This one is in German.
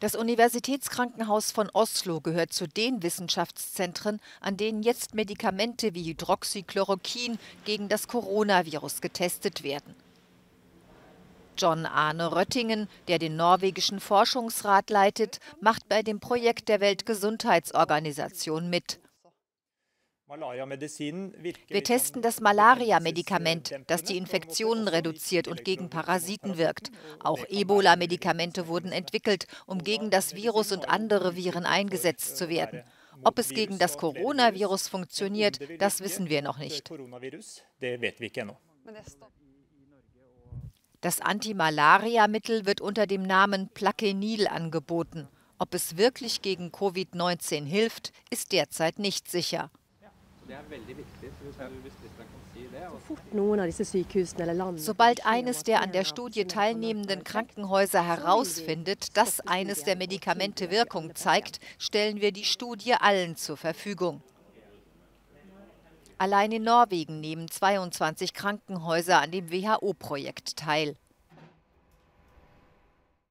Das Universitätskrankenhaus von Oslo gehört zu den Wissenschaftszentren, an denen jetzt Medikamente wie Hydroxychloroquin gegen das Coronavirus getestet werden. John Arne Röttingen, der den norwegischen Forschungsrat leitet, macht bei dem Projekt der Weltgesundheitsorganisation mit. Wir testen das Malaria-Medikament, das die Infektionen reduziert und gegen Parasiten wirkt. Auch Ebola-Medikamente wurden entwickelt, um gegen das Virus und andere Viren eingesetzt zu werden. Ob es gegen das Coronavirus funktioniert, das wissen wir noch nicht. Das Antimalaria-Mittel wird unter dem Namen Plaquenil angeboten. Ob es wirklich gegen Covid-19 hilft, ist derzeit nicht sicher. Sobald eines der an der Studie teilnehmenden Krankenhäuser herausfindet, dass eines der Medikamente Wirkung zeigt, stellen wir die Studie allen zur Verfügung. Allein in Norwegen nehmen 22 Krankenhäuser an dem WHO-Projekt teil.